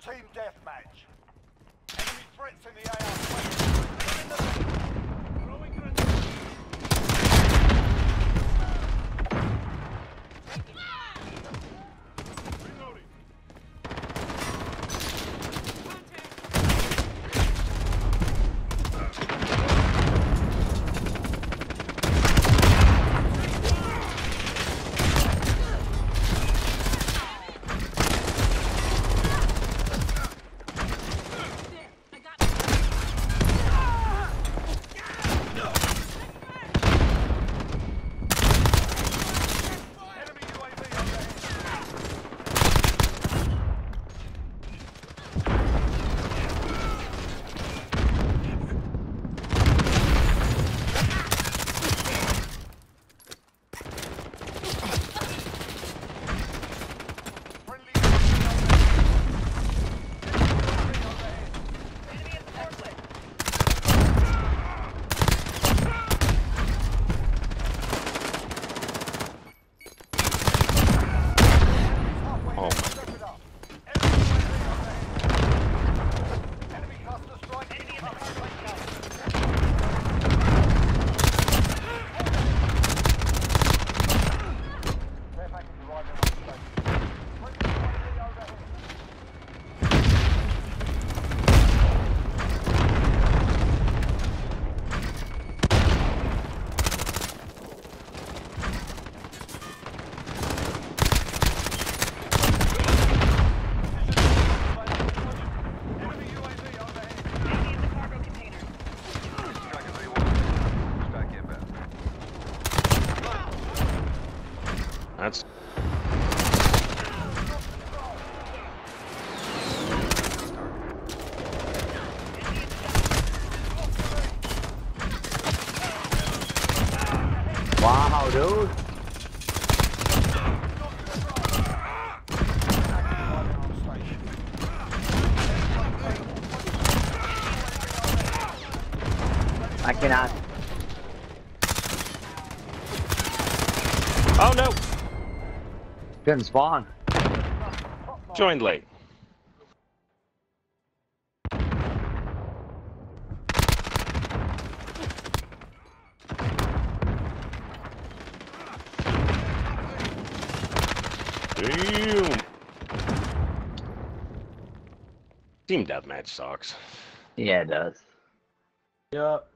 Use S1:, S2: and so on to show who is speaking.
S1: Team deathmatch. Enemy threats in the AR.
S2: That's
S3: Wow, dude. I cannot.
S2: Oh no!
S3: Couldn't spawn.
S2: Joined late. Damn. Team deathmatch sucks.
S3: Yeah, it does.
S4: Yep.